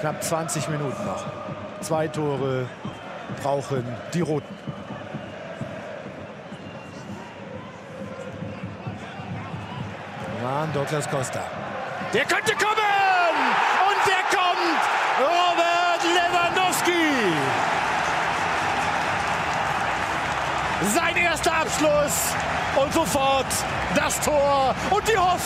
Knapp 20 Minuten noch. Zwei Tore brauchen die Roten. Juan Douglas Costa. Der könnte kommen! Und der kommt! Robert Lewandowski! Sein erster Abschluss und sofort das Tor und die Hoffnung.